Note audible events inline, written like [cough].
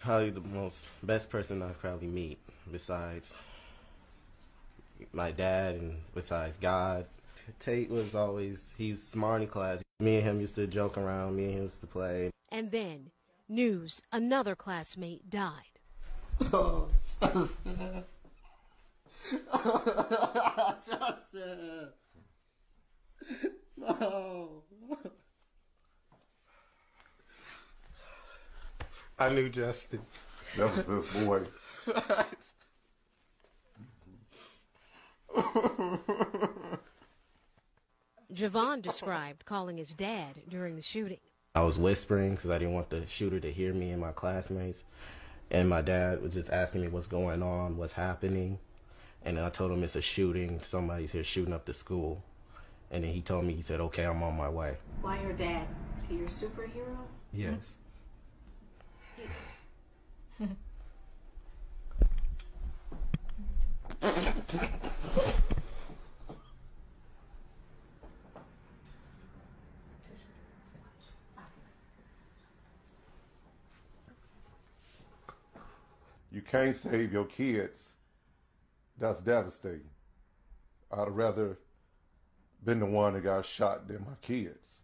Probably the most best person I'll probably meet besides my dad and besides God. Tate was always, he was smart in class. Me and him used to joke around, me and him used to play. And then, news another classmate died. Oh, [laughs] Justin. [laughs] Justin. I knew Justin. That was this boy. Javon described calling his dad during the shooting. I was whispering because I didn't want the shooter to hear me and my classmates. And my dad was just asking me what's going on, what's happening. And then I told him it's a shooting. Somebody's here shooting up the school. And then he told me, he said, okay, I'm on my way. Why your dad? Is he your superhero? Yes. You can't save your kids. That's devastating. I'd rather been the one that got shot than my kids.